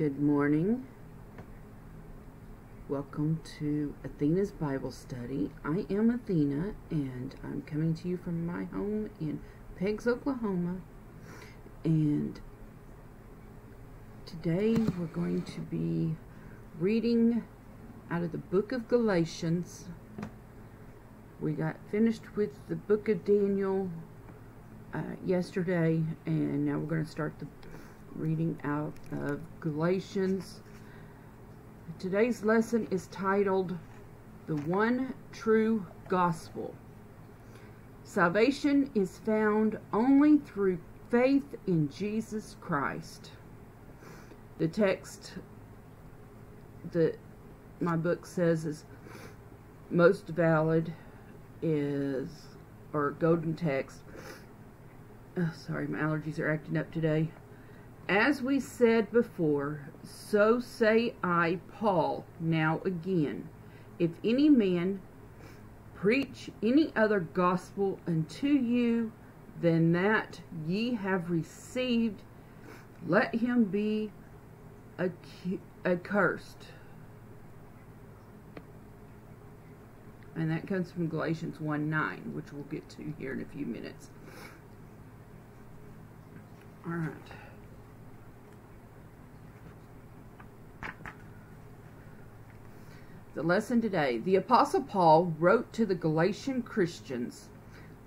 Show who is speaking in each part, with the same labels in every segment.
Speaker 1: Good morning. Welcome to Athena's Bible Study. I am Athena and I'm coming to you from my home in Peggs, Oklahoma. And today we're going to be reading out of the book of Galatians. We got finished with the book of Daniel uh, yesterday and now we're going to start the reading out of Galatians. Today's lesson is titled The One True Gospel. Salvation is found only through faith in Jesus Christ. The text that my book says is most valid is, or golden text. Oh, sorry, my allergies are acting up today. As we said before, so say I, Paul, now again. If any man preach any other gospel unto you than that ye have received, let him be accursed. And that comes from Galatians 1 9, which we'll get to here in a few minutes. All right. The lesson today. The Apostle Paul wrote to the Galatian Christians,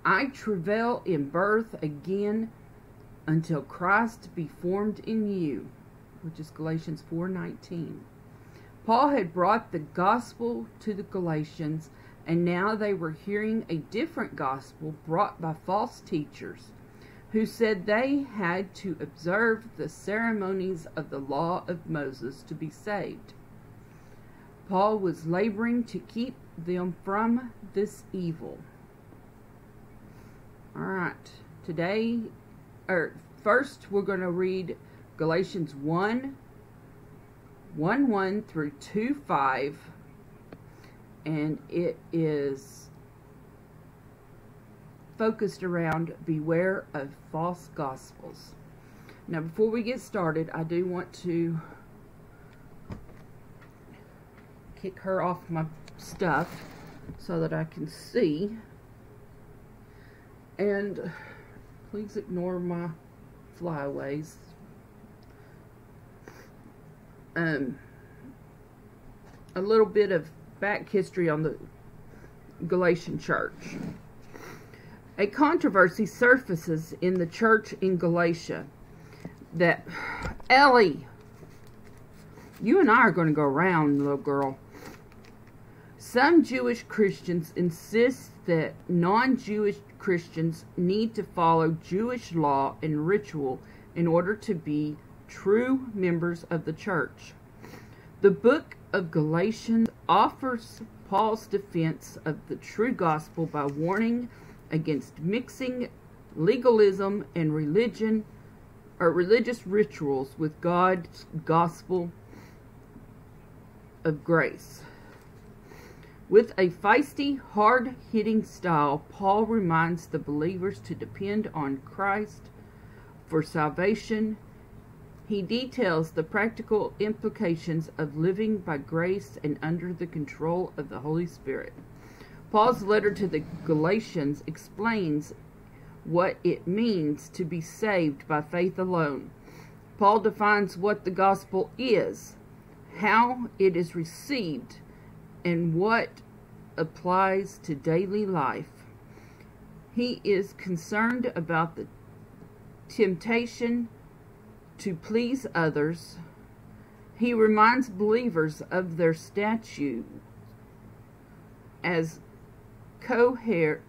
Speaker 1: I travail in birth again until Christ be formed in you, which is Galatians 4:19. Paul had brought the gospel to the Galatians, and now they were hearing a different gospel brought by false teachers who said they had to observe the ceremonies of the law of Moses to be saved. Paul was laboring to keep them from this evil. All right. Today, or first, we're going to read Galatians 1 1 1 through 2 5. And it is focused around beware of false gospels. Now, before we get started, I do want to kick her off my stuff so that I can see. And please ignore my flyaways. Um, a little bit of back history on the Galatian church. A controversy surfaces in the church in Galatia that Ellie, you and I are going to go around, little girl. Some Jewish Christians insist that non Jewish Christians need to follow Jewish law and ritual in order to be true members of the church. The book of Galatians offers Paul's defense of the true gospel by warning against mixing legalism and religion or religious rituals with God's gospel of grace. With a feisty, hard hitting style, Paul reminds the believers to depend on Christ for salvation. He details the practical implications of living by grace and under the control of the Holy Spirit. Paul's letter to the Galatians explains what it means to be saved by faith alone. Paul defines what the gospel is, how it is received, and what applies to daily life. He is concerned about the temptation to please others. He reminds believers of their statue as co-heirs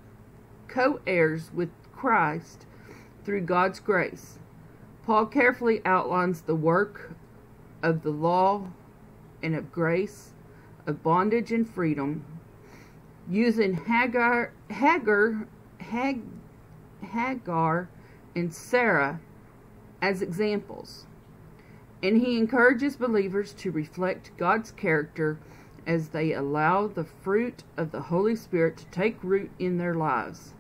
Speaker 1: with Christ through God's grace. Paul carefully outlines the work of the law and of grace, of bondage and freedom, using Hagar, Hagar, Hag, Hagar and Sarah as examples. And he encourages believers to reflect God's character as they allow the fruit of the Holy Spirit to take root in their lives.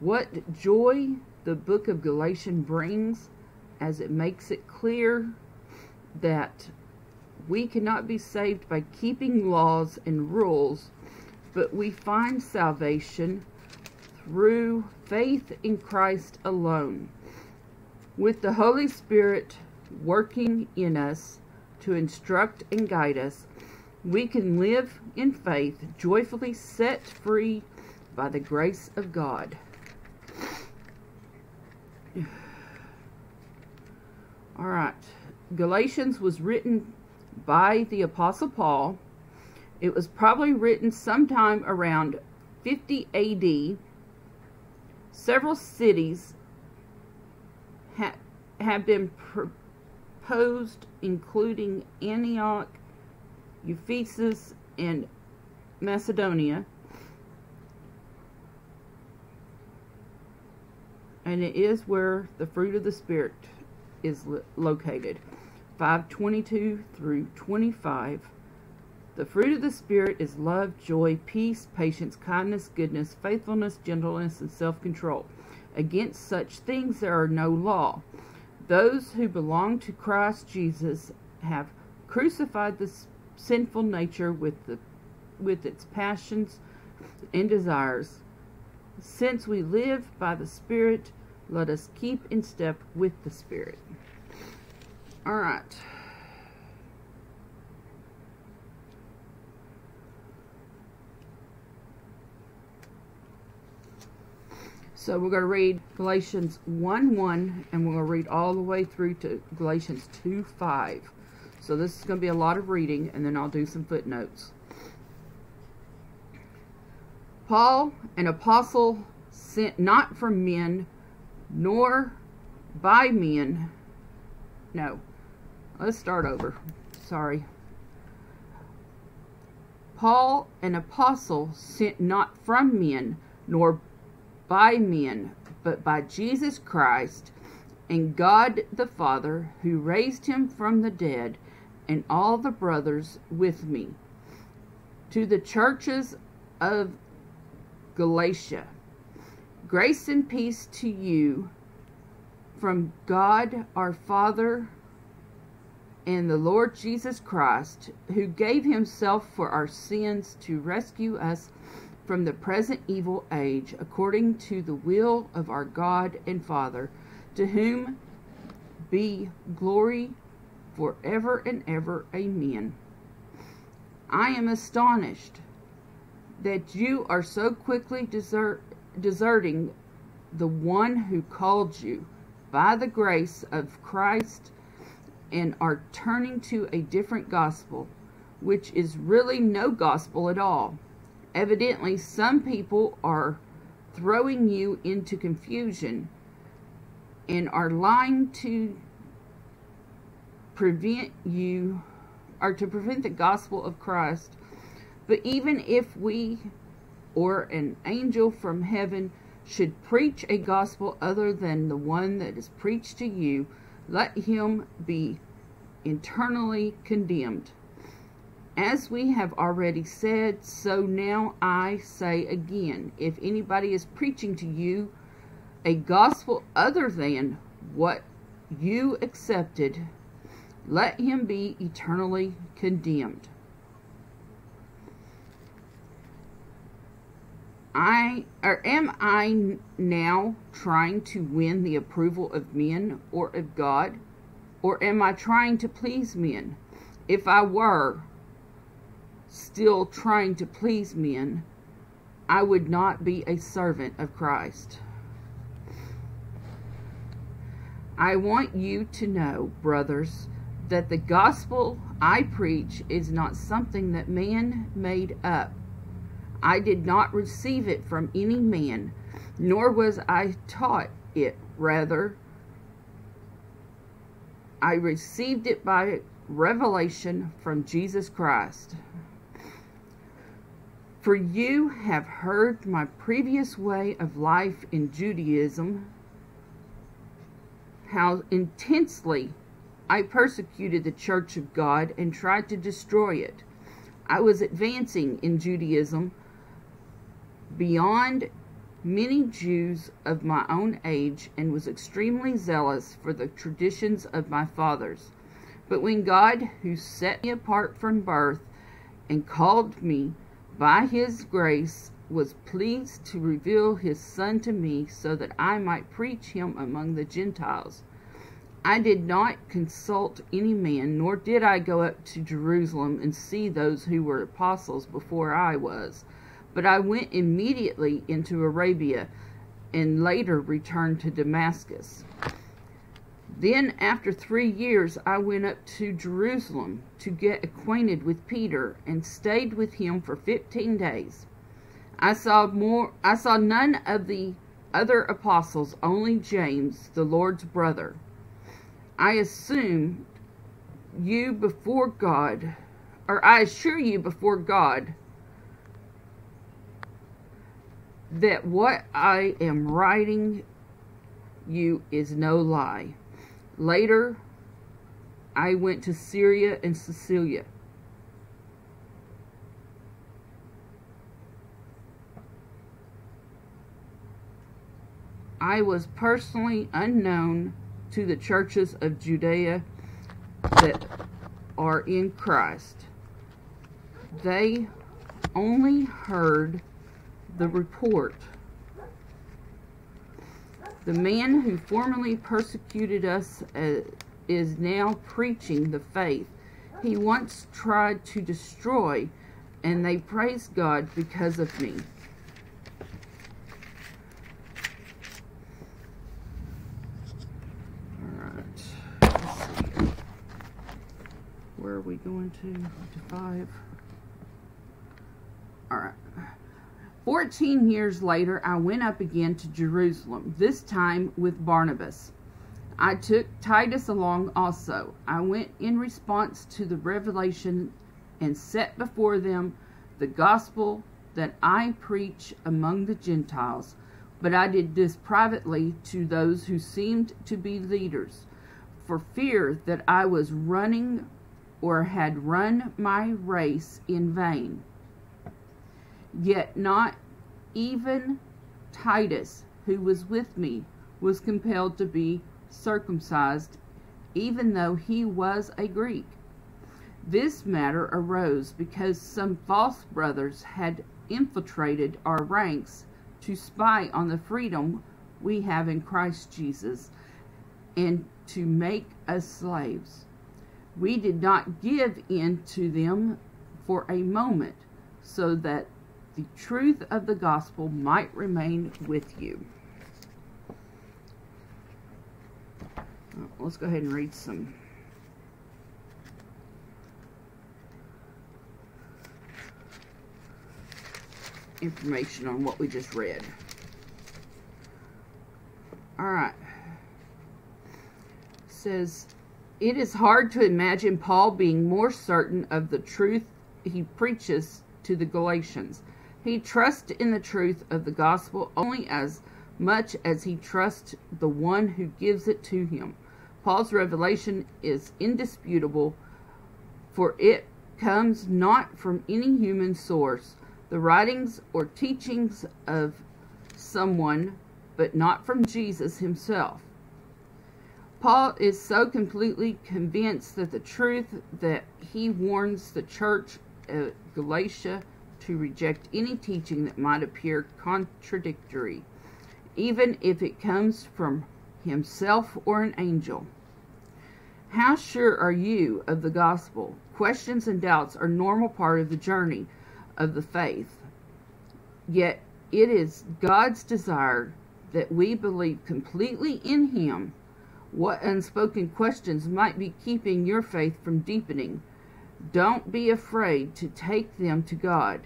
Speaker 1: What joy the book of Galatians brings as it makes it clear that we cannot be saved by keeping laws and rules, but we find salvation through faith in Christ alone. With the Holy Spirit working in us to instruct and guide us, we can live in faith, joyfully set free by the grace of God. All right. Galatians was written by the Apostle Paul. It was probably written sometime around 50 AD. Several cities ha have been proposed, including Antioch, Ephesus, and Macedonia. And it is where the fruit of the Spirit is located. 522 through 25. The fruit of the Spirit is love, joy, peace, patience, kindness, goodness, faithfulness, gentleness, and self control. Against such things there are no law. Those who belong to Christ Jesus have crucified the sinful nature with, the, with its passions and desires. Since we live by the Spirit, let us keep in step with the Spirit. All right. So we're going to read Galatians 1 1 and we're going to read all the way through to Galatians 2 5. So this is going to be a lot of reading and then I'll do some footnotes. Paul, an apostle sent not from men nor by men. No, let's start over. Sorry. Paul, an apostle, sent not from men, nor by men, but by Jesus Christ and God the Father, who raised him from the dead, and all the brothers with me. To the churches of Galatia, Grace and peace to you from God our Father and the Lord Jesus Christ, who gave himself for our sins to rescue us from the present evil age, according to the will of our God and Father, to whom be glory forever and ever. Amen. I am astonished that you are so quickly desert, deserting the one who called you by the grace of Christ and are turning to a different gospel, which is really no gospel at all. Evidently, some people are throwing you into confusion and are lying to prevent you or to prevent the gospel of Christ. But even if we or an angel from heaven should preach a gospel other than the one that is preached to you, let him be internally condemned. As we have already said, so now I say again, if anybody is preaching to you a gospel other than what you accepted, let him be eternally condemned. I or am I now trying to win the approval of men or of God? Or am I trying to please men? If I were still trying to please men, I would not be a servant of Christ. I want you to know, brothers, that the gospel I preach is not something that man made up I did not receive it from any man, nor was I taught it. Rather, I received it by revelation from Jesus Christ. For you have heard my previous way of life in Judaism, how intensely I persecuted the church of God and tried to destroy it. I was advancing in Judaism beyond many Jews of my own age and was extremely zealous for the traditions of my fathers. But when God, who set me apart from birth and called me by his grace, was pleased to reveal his Son to me so that I might preach him among the Gentiles, I did not consult any man, nor did I go up to Jerusalem and see those who were apostles before I was. But I went immediately into Arabia and later returned to Damascus. Then, after three years, I went up to Jerusalem to get acquainted with Peter and stayed with him for fifteen days. I saw more I saw none of the other apostles, only James, the Lord's brother. I assume you before God, or I assure you before God, that what I am writing you is no lie. Later, I went to Syria and Cilicia. I was personally unknown to the churches of Judea that are in Christ. They only heard the report. The man who formerly persecuted us uh, is now preaching the faith he once tried to destroy, and they praise God because of me. All right. Where are we going to? To five. Alright. Fourteen years later, I went up again to Jerusalem, this time with Barnabas. I took Titus along also. I went in response to the revelation and set before them the gospel that I preach among the Gentiles, but I did this privately to those who seemed to be leaders, for fear that I was running or had run my race in vain. Yet not even Titus, who was with me, was compelled to be circumcised, even though he was a Greek. This matter arose because some false brothers had infiltrated our ranks to spy on the freedom we have in Christ Jesus and to make us slaves. We did not give in to them for a moment, so that the truth of the gospel might remain with you. Let's go ahead and read some. information on what we just read. All right. says it is hard to imagine Paul being more certain of the truth he preaches to the Galatians. He trusts in the truth of the gospel only as much as he trusts the one who gives it to him. Paul's revelation is indisputable, for it comes not from any human source, the writings or teachings of someone, but not from Jesus himself. Paul is so completely convinced that the truth that he warns the church at Galatia to reject any teaching that might appear contradictory, even if it comes from himself or an angel. How sure are you of the gospel? Questions and doubts are normal part of the journey of the faith. Yet it is God's desire that we believe completely in him what unspoken questions might be keeping your faith from deepening? Don't be afraid to take them to God.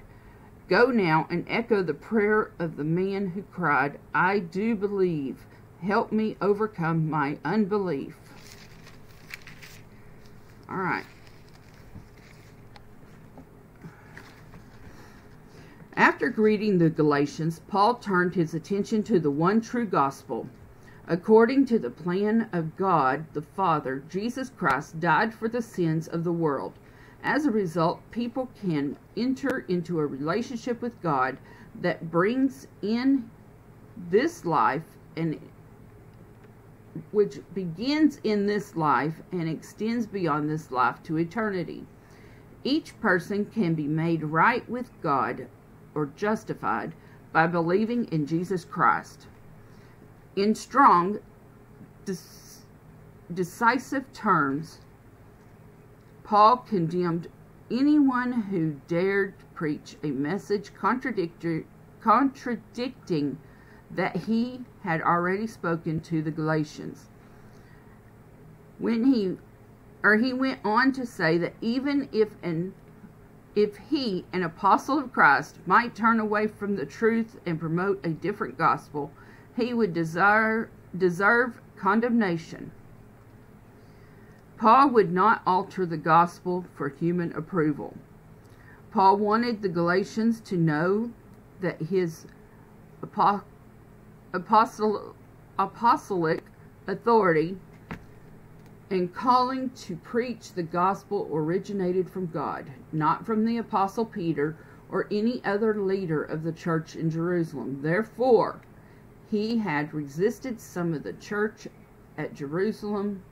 Speaker 1: Go now and echo the prayer of the man who cried, I do believe. Help me overcome my unbelief. All right. After greeting the Galatians, Paul turned his attention to the one true gospel. According to the plan of God the Father, Jesus Christ died for the sins of the world. As a result, people can enter into a relationship with God that brings in this life and which begins in this life and extends beyond this life to eternity. Each person can be made right with God or justified by believing in Jesus Christ. In strong, decisive terms, Paul condemned anyone who dared preach a message contradicting that he had already spoken to the Galatians. When he or he went on to say that even if an if he, an apostle of Christ, might turn away from the truth and promote a different gospel, he would desire, deserve condemnation. Paul would not alter the gospel for human approval. Paul wanted the Galatians to know that his apostolic authority and calling to preach the gospel originated from God, not from the apostle Peter or any other leader of the church in Jerusalem. Therefore, he had resisted some of the church at Jerusalem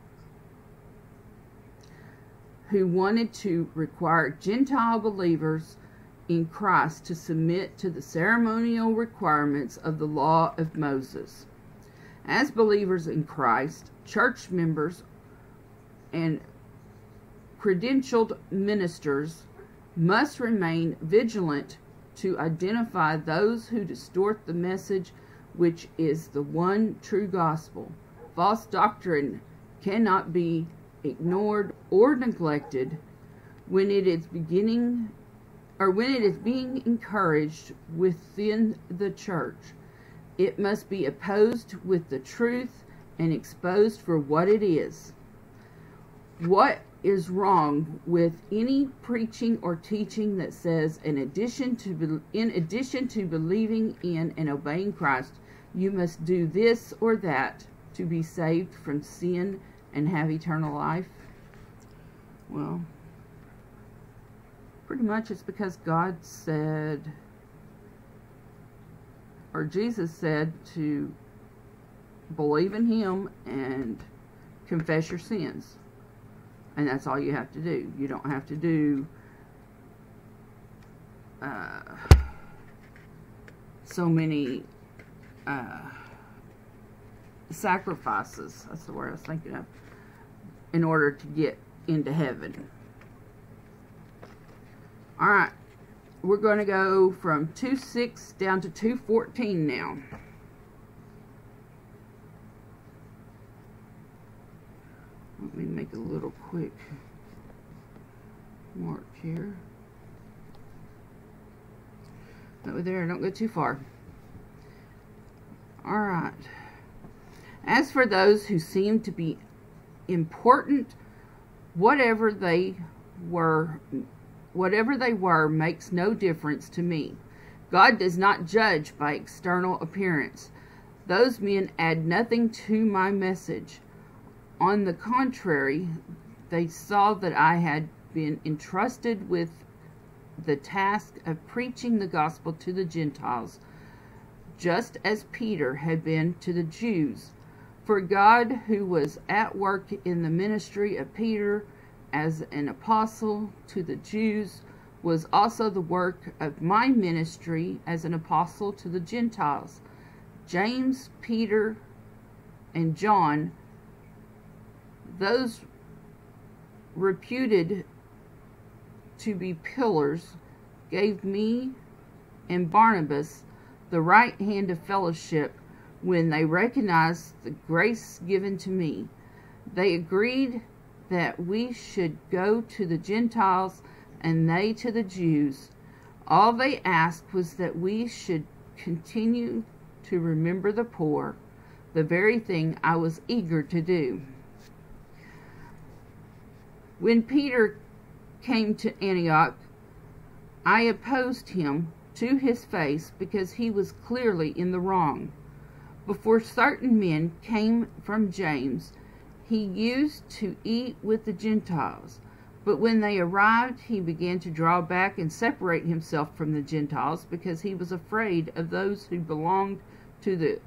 Speaker 1: who wanted to require Gentile believers in Christ to submit to the ceremonial requirements of the law of Moses. As believers in Christ, church members and credentialed ministers must remain vigilant to identify those who distort the message which is the one true gospel. False doctrine cannot be ignored or neglected when it is beginning or when it is being encouraged within the church. It must be opposed with the truth and exposed for what it is. What is wrong with any preaching or teaching that says in addition to in addition to believing in and obeying Christ, you must do this or that to be saved from sin and have eternal life? Well, pretty much it's because God said, or Jesus said to believe in Him and confess your sins. And that's all you have to do. You don't have to do uh, so many uh, sacrifices. That's the word I was thinking of in order to get into heaven. All right. We're going to go from 2.6 down to 2.14 now. Let me make a little quick mark here. Over there, don't go too far. Alright. As for those who seem to be important whatever they were whatever they were makes no difference to me. God does not judge by external appearance. Those men add nothing to my message. On the contrary they saw that i had been entrusted with the task of preaching the gospel to the gentiles just as peter had been to the jews for God, who was at work in the ministry of Peter as an apostle to the Jews, was also the work of my ministry as an apostle to the Gentiles. James, Peter, and John, those reputed to be pillars, gave me and Barnabas the right hand of fellowship when they recognized the grace given to me. They agreed that we should go to the Gentiles and they to the Jews. All they asked was that we should continue to remember the poor, the very thing I was eager to do. When Peter came to Antioch, I opposed him to his face because he was clearly in the wrong. Before certain men came from James, he used to eat with the Gentiles. But when they arrived, he began to draw back and separate himself from the Gentiles because he was afraid of those who belonged to the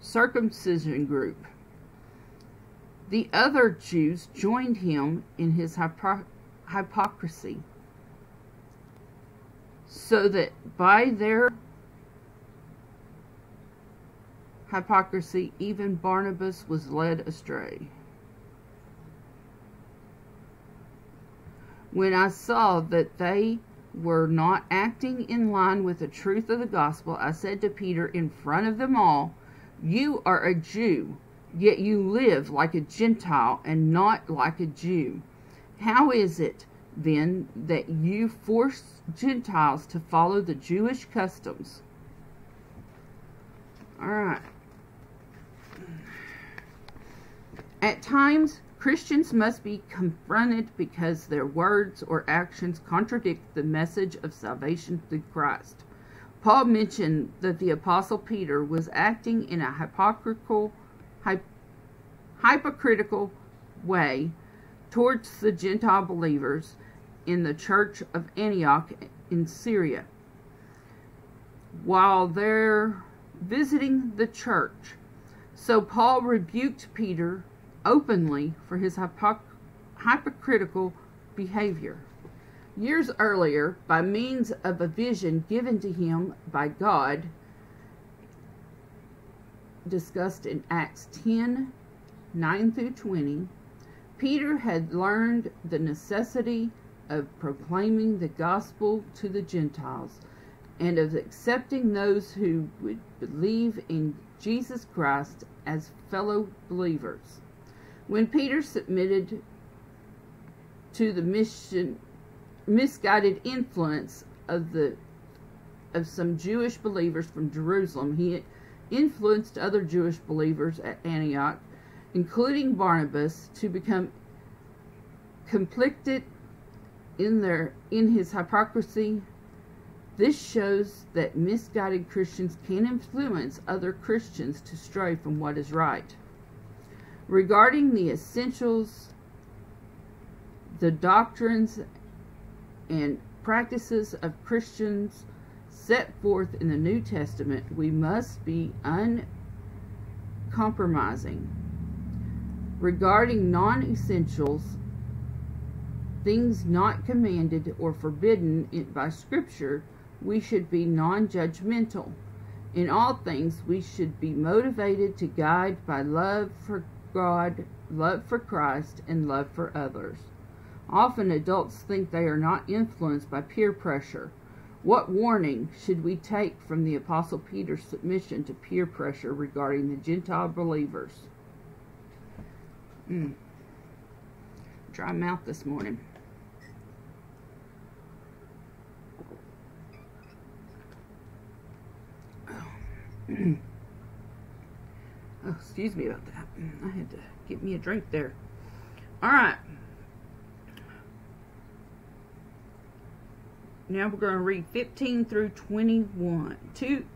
Speaker 1: circumcision group. The other Jews joined him in his hypocr- hypocrisy, so that by their hypocrisy, even Barnabas was led astray. When I saw that they were not acting in line with the truth of the gospel, I said to Peter in front of them all, You are a Jew, yet you live like a Gentile and not like a Jew. How is it, then, that you force Gentiles to follow the Jewish customs? All right. At times, Christians must be confronted because their words or actions contradict the message of salvation through Christ. Paul mentioned that the Apostle Peter was acting in a hypocritical, hypocritical way towards the Gentile believers in the church of Antioch in Syria. While they're visiting the church, so Paul rebuked Peter openly for his hypoc- hypocritical behavior. Years earlier, by means of a vision given to him by God, discussed in Acts 10 9 through 20, Peter had learned the necessity of proclaiming the gospel to the Gentiles and of accepting those who would believe in Jesus Christ as fellow believers. When Peter submitted to the mission misguided influence of the of some Jewish believers from Jerusalem, he influenced other Jewish believers at Antioch, including Barnabas, to become conflicted in their in his hypocrisy. This shows that misguided Christians can influence other Christians to stray from what is right regarding the essentials, the doctrines, and practices of Christians set forth in the New Testament, we must be uncompromising. Regarding non essentials, things not commanded or forbidden by Scripture, we should be non judgmental. In all things, we should be motivated to guide by love for God, love for Christ, and love for others. Often adults think they are not influenced by peer pressure. What warning should we take from the Apostle Peter's submission to peer pressure regarding the Gentile believers? Mm. Dry mouth this morning. Oh. Oh, excuse me about that. I had to get me a drink there. All right. Now we're going to read 15 through 21. Two,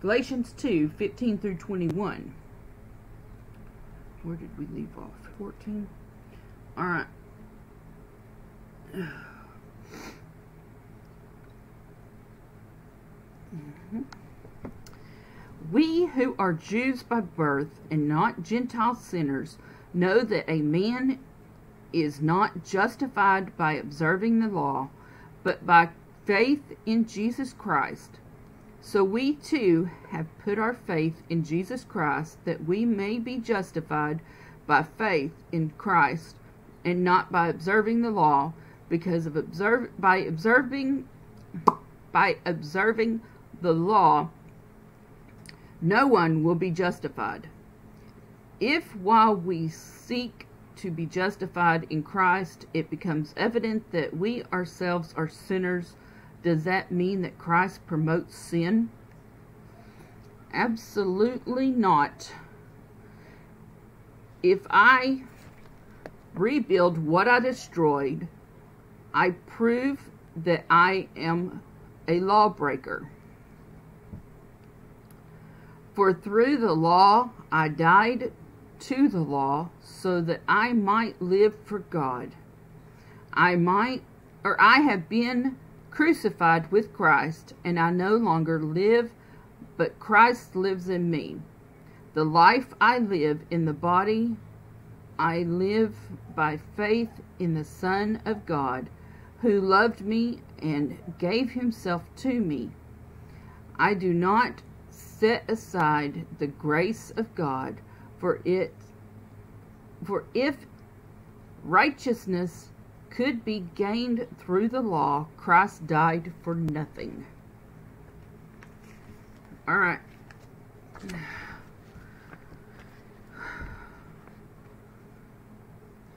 Speaker 1: Galatians 2, 15 through 21. Where did we leave off? 14? All right. Mm-hmm. We who are Jews by birth and not Gentile sinners know that a man is not justified by observing the law, but by faith in Jesus Christ. So we too have put our faith in Jesus Christ that we may be justified by faith in Christ and not by observing the law because of observe by observing by observing the law no one will be justified. If while we seek to be justified in Christ, it becomes evident that we ourselves are sinners, does that mean that Christ promotes sin? Absolutely not. If I rebuild what I destroyed, I prove that I am a lawbreaker. For through the law I died to the law so that I might live for God. I might, or I have been crucified with Christ, and I no longer live, but Christ lives in me. The life I live in the body, I live by faith in the Son of God, who loved me and gave himself to me. I do not set aside the grace of God, for it for if righteousness could be gained through the law, Christ died for nothing. All right.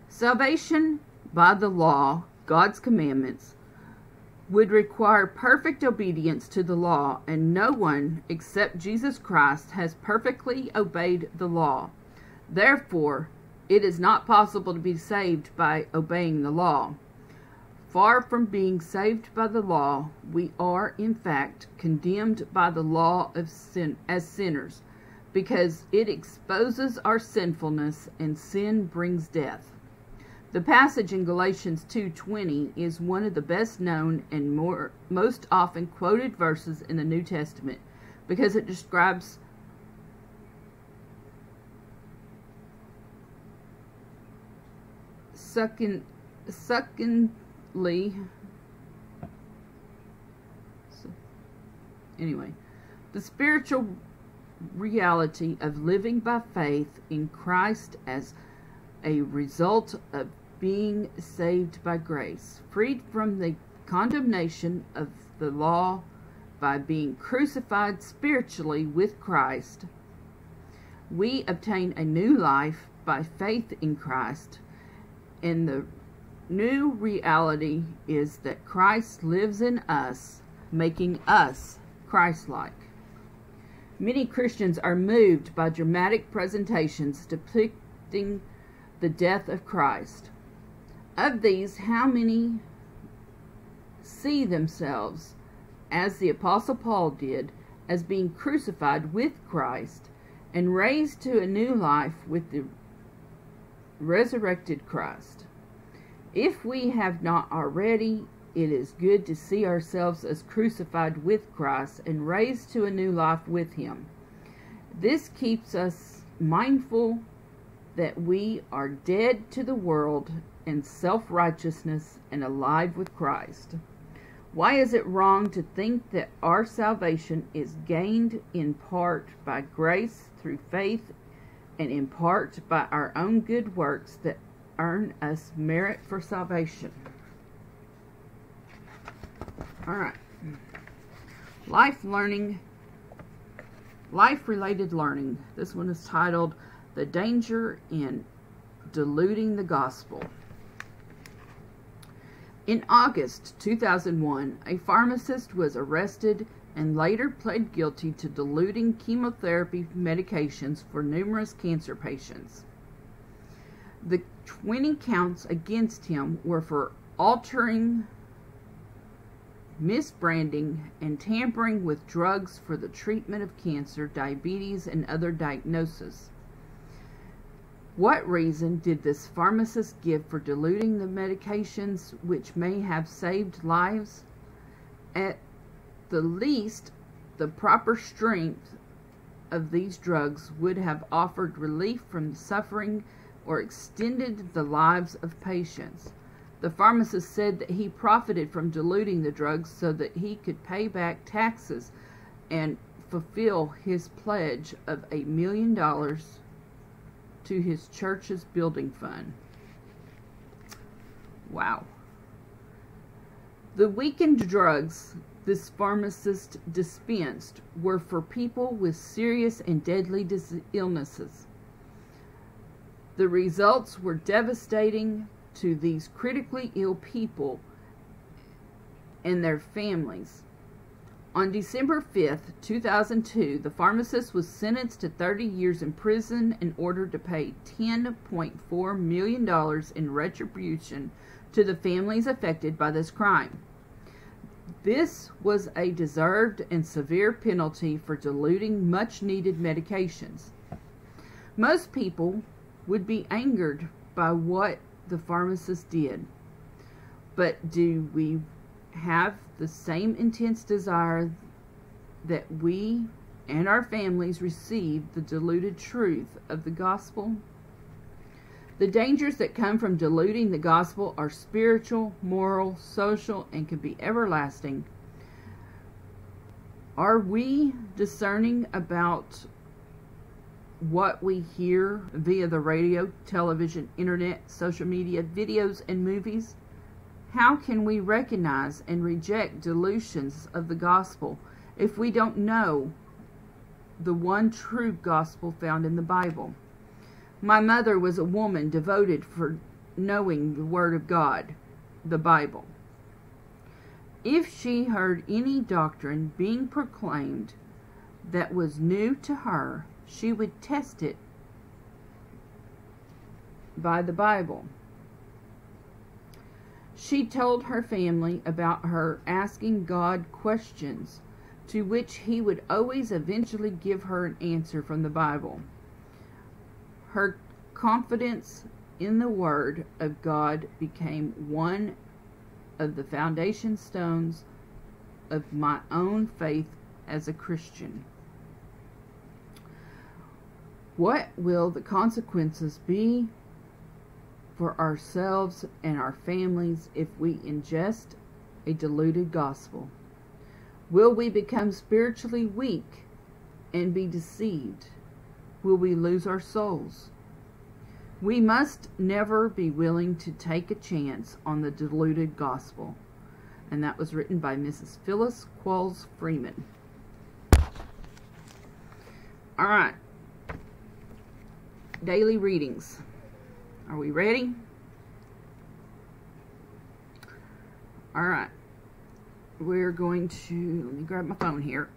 Speaker 1: Salvation by the law, God's commandments, would require perfect obedience to the law, and no one except Jesus Christ has perfectly obeyed the law. Therefore, it is not possible to be saved by obeying the law. Far from being saved by the law, we are, in fact, condemned by the law of sin as sinners, because it exposes our sinfulness and sin brings death. The passage in Galatians 2:20 is one of the best known and more most often quoted verses in the New Testament because it describes second secondly anyway the spiritual reality of living by faith in Christ as a result of being saved by grace, freed from the condemnation of the law by being crucified spiritually with Christ. We obtain a new life by faith in Christ, and the new reality is that Christ lives in us, making us Christ like. Many Christians are moved by dramatic presentations depicting the death of Christ. Of these, how many see themselves, as the Apostle Paul did, as being crucified with Christ and raised to a new life with the resurrected Christ? If we have not already, it is good to see ourselves as crucified with Christ and raised to a new life with Him. This keeps us mindful that we are dead to the world in self righteousness and alive with Christ. Why is it wrong to think that our salvation is gained in part by grace through faith and in part by our own good works that earn us merit for salvation? All right. Life learning, life related learning. This one is titled The Danger in Diluting the Gospel. In August 2001, a pharmacist was arrested and later pled guilty to diluting chemotherapy medications for numerous cancer patients. The 20 counts against him were for altering, misbranding, and tampering with drugs for the treatment of cancer, diabetes, and other diagnoses. What reason did this pharmacist give for diluting the medications which may have saved lives? At the least, the proper strength of these drugs would have offered relief from suffering or extended the lives of patients. The pharmacist said that he profited from diluting the drugs so that he could pay back taxes and fulfill his pledge of a million dollars to his church's building fund. Wow. The weakened drugs this pharmacist dispensed were for people with serious and deadly illnesses. The results were devastating to these critically ill people and their families. On December 5, 2002, the pharmacist was sentenced to 30 years in prison and ordered to pay $10.4 million in retribution to the families affected by this crime. This was a deserved and severe penalty for diluting much needed medications. Most people would be angered by what the pharmacist did. But do we have the same intense desire that we and our families receive the diluted truth of the gospel? The dangers that come from diluting the gospel are spiritual, moral, social, and can be everlasting. Are we discerning about what we hear via the radio, television, internet, social media, videos, and movies? How can we recognize and reject dilutions of the gospel if we don't know the one true gospel found in the Bible? My mother was a woman devoted for knowing the Word of God, the Bible. If she heard any doctrine being proclaimed that was new to her, she would test it by the Bible. She told her family about her asking God questions, to which He would always eventually give her an answer from the Bible. Her confidence in the Word of God became one of the foundation stones of my own faith as a Christian. What will the consequences be for ourselves and our families if we ingest a diluted gospel? Will we become spiritually weak and be deceived? will we lose our souls. We must never be willing to take a chance on the diluted gospel. And that was written by Mrs. Phyllis Qualls Freeman. All right. Daily readings. Are we ready? All right. We're going to, let me grab my phone here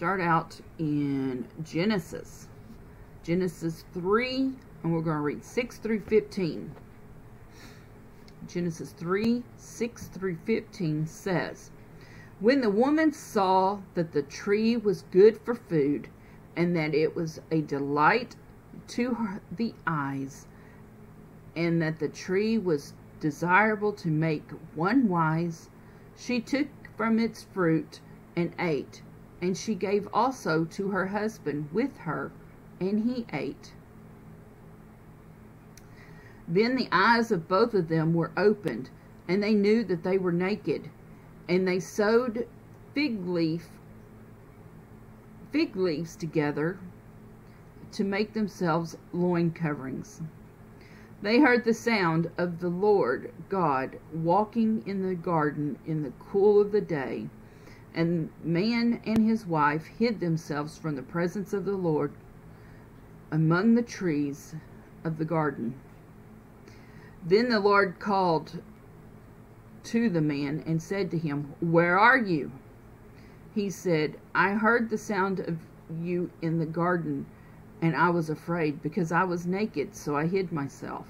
Speaker 1: start out in Genesis. Genesis 3, and we're going to read 6 through 15. Genesis 3, 6 through 15 says, When the woman saw that the tree was good for food, and that it was a delight to her, the eyes, and that the tree was desirable to make one wise, she took from its fruit and ate. And she gave also to her husband with her, and he ate. Then the eyes of both of them were opened, and they knew that they were naked. And they sewed fig leaf fig leaves together to make themselves loin coverings. They heard the sound of the Lord God walking in the garden in the cool of the day. And man and his wife hid themselves from the presence of the Lord among the trees of the garden. Then the Lord called to the man and said to him, Where are you? He said, I heard the sound of you in the garden, and I was afraid because I was naked, so I hid myself.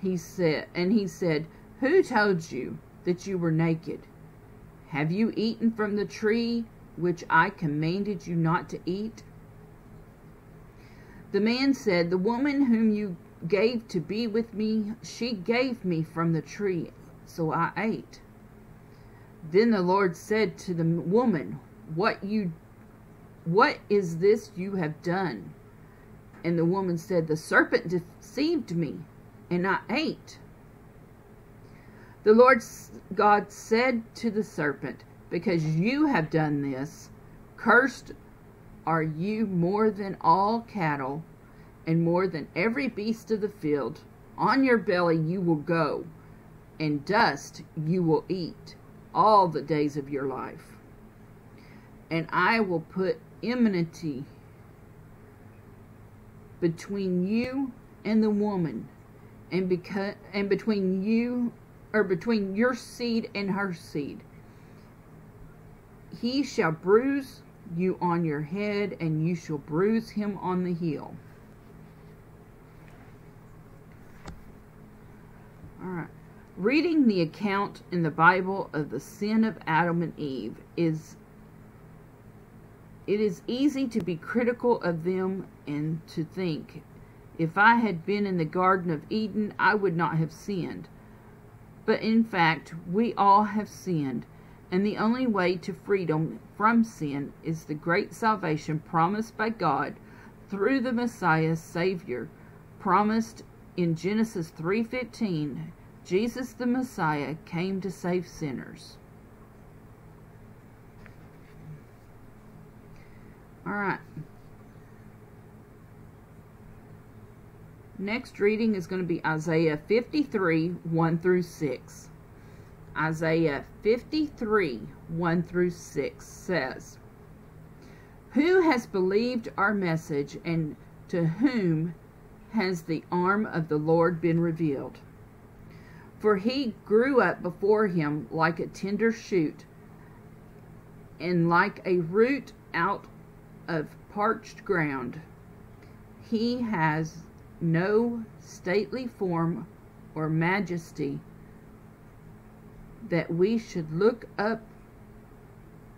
Speaker 1: He said, and he said, Who told you that you were naked? Have you eaten from the tree which I commanded you not to eat? The man said, The woman whom you gave to be with me, she gave me from the tree, so I ate. Then the Lord said to the woman, What you what is this you have done? And the woman said, The serpent deceived me, and I ate. The Lord God said to the serpent, Because you have done this, cursed are you more than all cattle, and more than every beast of the field. On your belly you will go, and dust you will eat all the days of your life. And I will put enmity between you and the woman, and because and between you or between your seed and her seed. He shall bruise you on your head, and you shall bruise him on the heel. All right. Reading the account in the Bible of the sin of Adam and Eve is it is easy to be critical of them and to think if I had been in the Garden of Eden, I would not have sinned. But in fact, we all have sinned, and the only way to freedom from sin is the great salvation promised by God through the Messiah Savior promised in Genesis 3:15, Jesus the Messiah came to save sinners. All right. Next reading is going to be Isaiah 53, 1 through 6. Isaiah 53, 1 through 6 says, Who has believed our message, and to whom has the arm of the Lord been revealed? For he grew up before him like a tender shoot, and like a root out of parched ground. He has no stately form or majesty that we should look up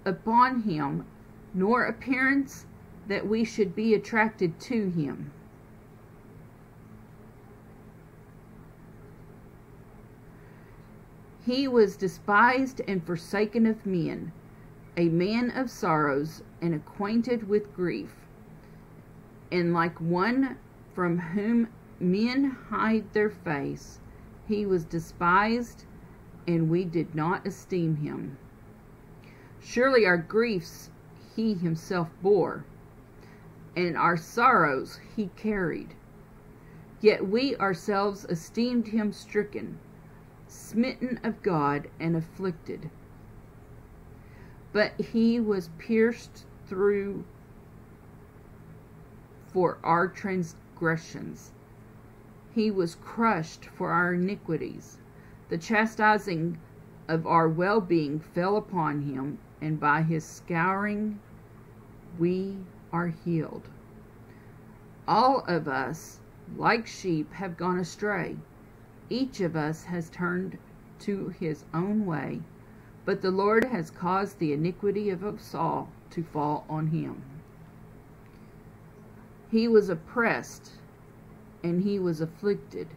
Speaker 1: upon him, nor appearance that we should be attracted to him. He was despised and forsaken of men, a man of sorrows and acquainted with grief, and like one from whom men hide their face. He was despised, and we did not esteem him. Surely our griefs he himself bore, and our sorrows he carried. Yet we ourselves esteemed him stricken, smitten of God, and afflicted. But he was pierced through for our transgressions. He was crushed for our iniquities. The chastising of our well being fell upon him, and by his scouring we are healed. All of us, like sheep, have gone astray. Each of us has turned to his own way, but the Lord has caused the iniquity of us all to fall on him. He was oppressed and he was afflicted,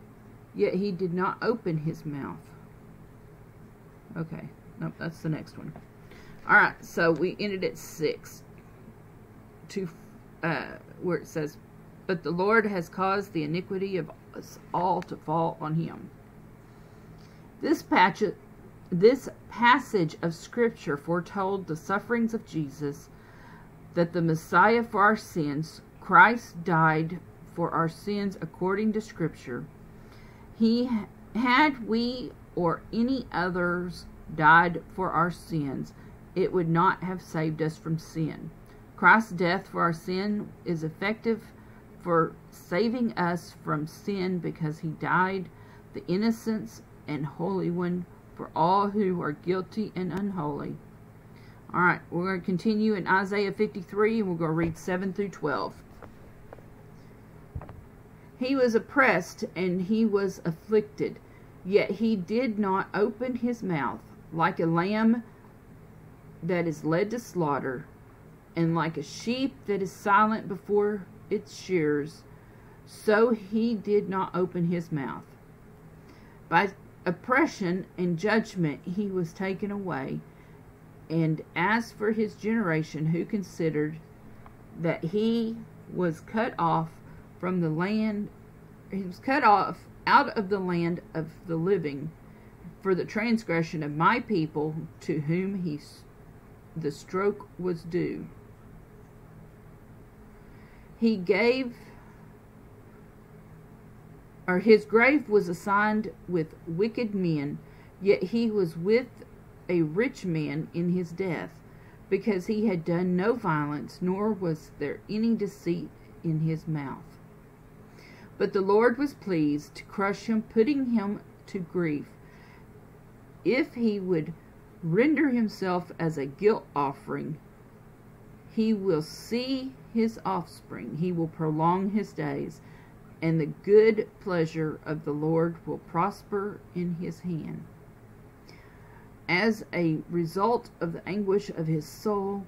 Speaker 1: yet he did not open his mouth. Okay, nope, that's the next one. All right, so we ended at six to uh, where it says, "But the Lord has caused the iniquity of us all to fall on him." This patch, this passage of Scripture foretold the sufferings of Jesus, that the Messiah for our sins Christ died for our sins according to Scripture. He had we or any others died for our sins, it would not have saved us from sin. Christ's death for our sin is effective for saving us from sin because he died the innocent and holy one for all who are guilty and unholy. All right, we're going to continue in Isaiah 53 and we're going to read 7 through 12. He was oppressed and he was afflicted, yet he did not open his mouth, like a lamb that is led to slaughter, and like a sheep that is silent before its shears, so he did not open his mouth. By oppression and judgment he was taken away. And as for his generation, who considered that he was cut off from the land, he was cut off out of the land of the living for the transgression of my people to whom he the stroke was due. He gave or his grave was assigned with wicked men, yet he was with a rich man in his death, because he had done no violence, nor was there any deceit in his mouth. But the Lord was pleased to crush him, putting him to grief. If he would render himself as a guilt offering, he will see his offspring, he will prolong his days, and the good pleasure of the Lord will prosper in his hand. As a result of the anguish of his soul,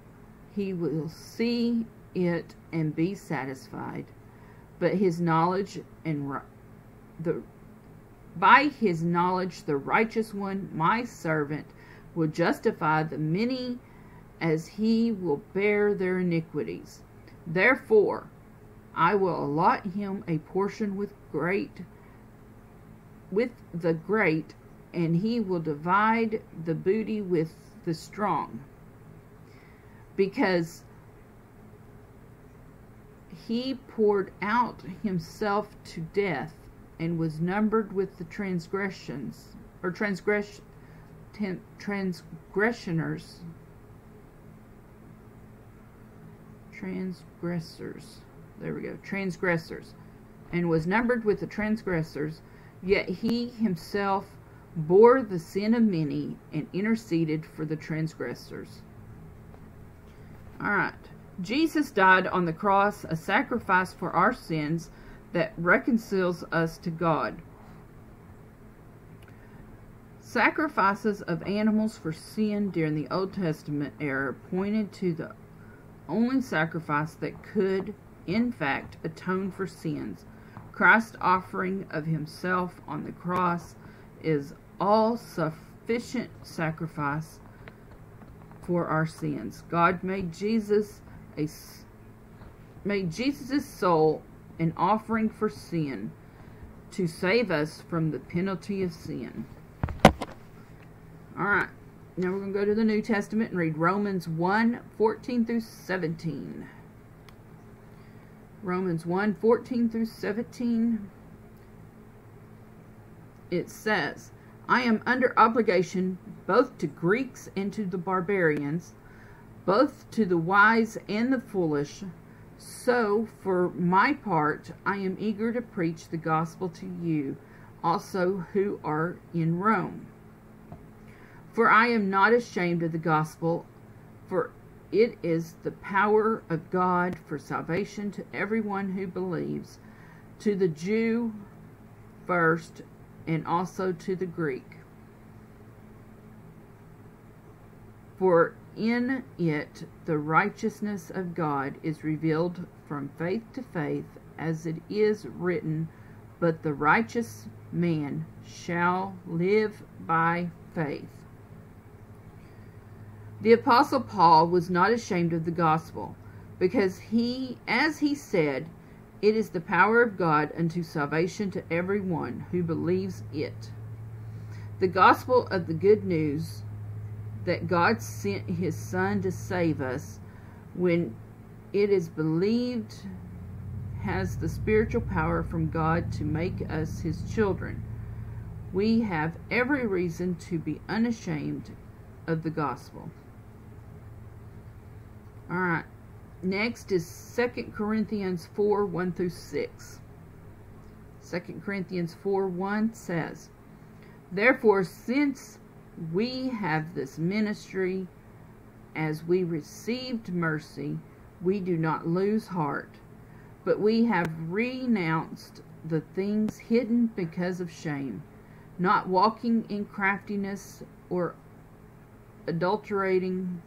Speaker 1: he will see it and be satisfied but his knowledge and the by his knowledge the righteous one my servant will justify the many as he will bear their iniquities therefore i will allot him a portion with great with the great and he will divide the booty with the strong. Because he poured out himself to death and was numbered with the transgressions or transgress transgressioners. Transgressors there we go. Transgressors. And was numbered with the transgressors yet he himself bore the sin of many and interceded for the transgressors. All right jesus died on the cross a sacrifice for our sins that reconciles us to god. Sacrifices of animals for sin during the Old Testament era pointed to the only sacrifice that could, in fact, atone for sins. Christ's offering of himself on the cross is all sufficient sacrifice for our sins. God made Jesus a made Jesus' soul an offering for sin to save us from the penalty of sin. All right. Now we're going to go to the New Testament and read Romans 1 14 through 17. Romans 1 14 through 17. It says, I am under obligation both to Greeks and to the barbarians, both to the wise and the foolish. So, for my part, I am eager to preach the gospel to you also who are in Rome. For I am not ashamed of the gospel, for it is the power of God for salvation to everyone who believes, to the Jew first, and also to the Greek. For in it the righteousness of God is revealed from faith to faith, as it is written, But the righteous man shall live by faith. The apostle Paul was not ashamed of the gospel, because he, as he said, it is the power of God unto salvation to every one who believes it. The gospel of the good news that God sent his son to save us when it is believed has the spiritual power from God to make us his children. We have every reason to be unashamed of the gospel. All right. Next is Second Corinthians 4 1 through 6. 2 Corinthians 4 1 says, Therefore, since we have this ministry, as we received mercy, we do not lose heart, but we have renounced the things hidden because of shame, not walking in craftiness or adulterating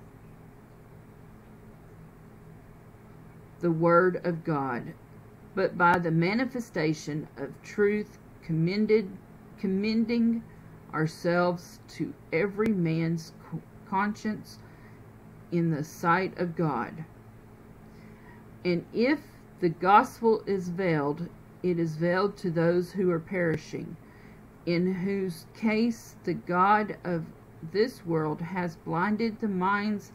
Speaker 1: the Word of God, but by the manifestation of truth, commended, commending ourselves to every man's conscience in the sight of God. And if the gospel is veiled, it is veiled to those who are perishing, in whose case the God of this world has blinded the minds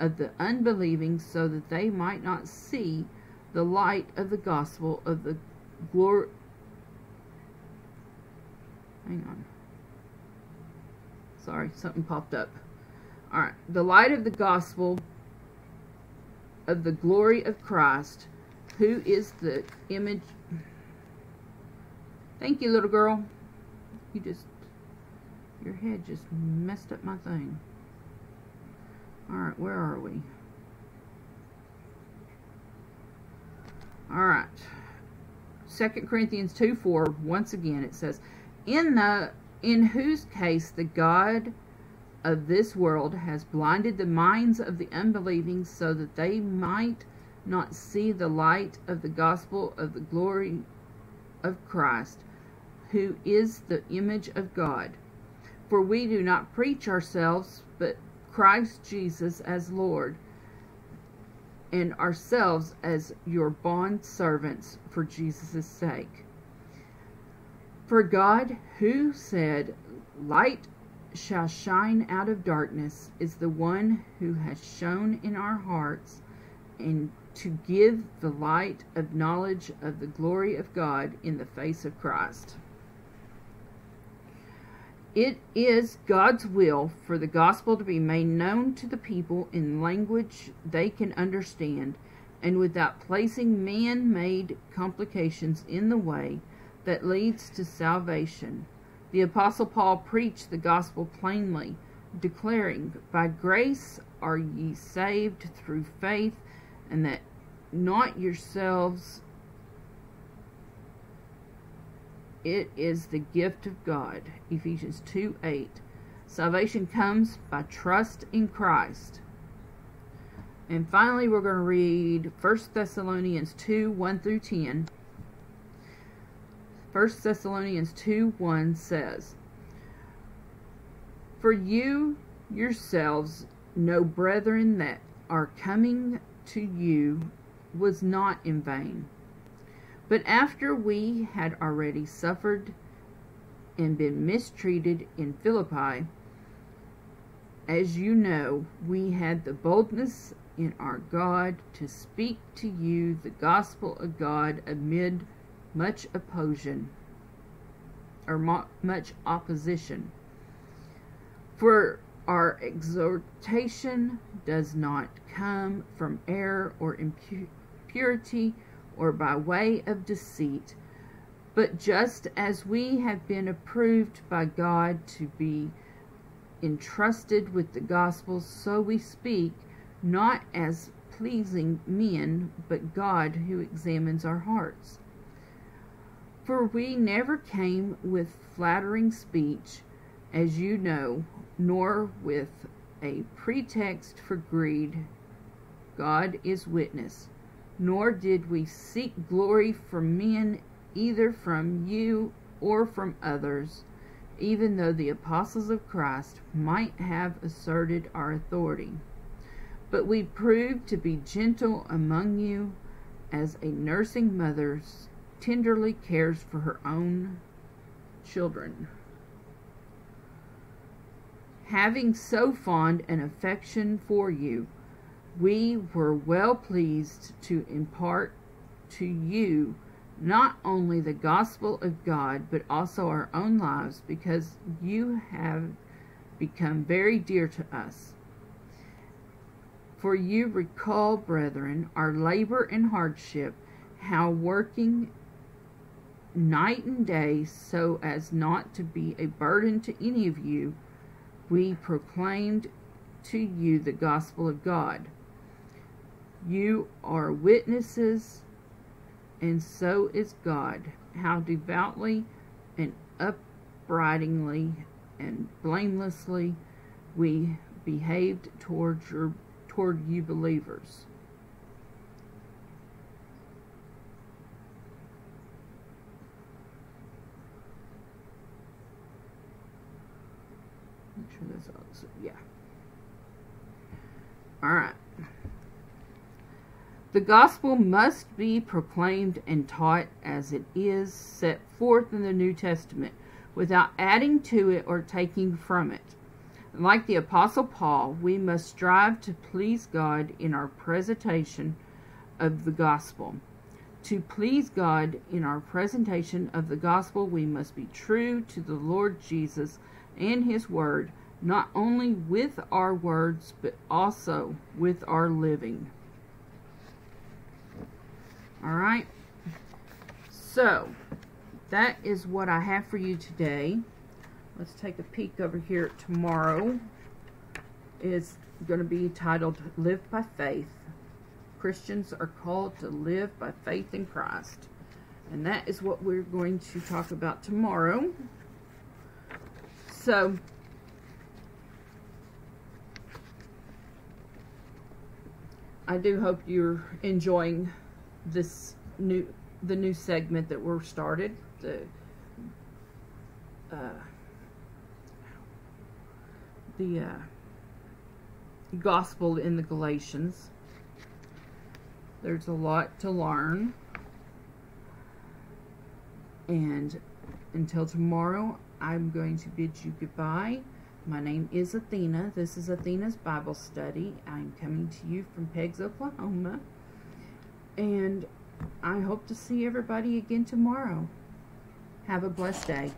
Speaker 1: of the unbelieving so that they might not see the light of the gospel of the glory. Hang on. Sorry, something popped up. All right. The light of the gospel of the glory of Christ, who is the image. Thank you, little girl. You just, your head just messed up my thing. Alright, where are we? Alright. Second Corinthians 2 4, once again it says, In the in whose case the God of this world has blinded the minds of the unbelieving so that they might not see the light of the gospel of the glory of Christ, who is the image of God. For we do not preach ourselves, Christ Jesus as Lord, and ourselves as your bond servants for Jesus' sake. For God, who said, Light shall shine out of darkness, is the one who has shone in our hearts and to give the light of knowledge of the glory of God in the face of Christ. It is God's will for the gospel to be made known to the people in language they can understand and without placing man made complications in the way that leads to salvation. The Apostle Paul preached the gospel plainly, declaring, By grace are ye saved through faith, and that not yourselves. It is the gift of God. Ephesians 2 8. Salvation comes by trust in Christ. And finally, we're going to read 1 Thessalonians 2 1 through 10. 1 Thessalonians 2 1 says, For you yourselves know, brethren, that our coming to you was not in vain. But after we had already suffered and been mistreated in Philippi, as you know, we had the boldness in our God to speak to you the gospel of God amid much opposition or much opposition. For our exhortation does not come from error or impurity or by way of deceit, but just as we have been approved by God to be entrusted with the gospel, so we speak, not as pleasing men, but God who examines our hearts. For we never came with flattering speech, as you know, nor with a pretext for greed. God is witness. Nor did we seek glory from men, either from you or from others, even though the apostles of Christ might have asserted our authority. But we proved to be gentle among you, as a nursing mother tenderly cares for her own children having so fond an affection for you, we were well pleased to impart to you not only the gospel of God, but also our own lives, because you have become very dear to us. For you recall, brethren, our labor and hardship, how working night and day so as not to be a burden to any of you, we proclaimed to you the gospel of God. You are witnesses, and so is God, how devoutly and uprightingly and blamelessly we behaved toward your toward you believers. Make sure that's all. So, yeah. All right. The gospel must be proclaimed and taught as it is set forth in the New Testament, without adding to it or taking from it. Like the Apostle Paul, we must strive to please God in our presentation of the gospel. To please God in our presentation of the gospel, we must be true to the Lord Jesus and His Word, not only with our words, but also with our living. All right. So, that is what I have for you today. Let's take a peek over here tomorrow. Is going to be titled Live by Faith. Christians are called to live by faith in Christ. And that is what we're going to talk about tomorrow. So, I do hope you're enjoying this new the new segment that we're started the uh, the uh, gospel in the Galatians. There's a lot to learn, and until tomorrow, I'm going to bid you goodbye. My name is Athena. This is Athena's Bible Study. I'm coming to you from Peggs Oklahoma. And I hope to see everybody again tomorrow. Have a blessed day.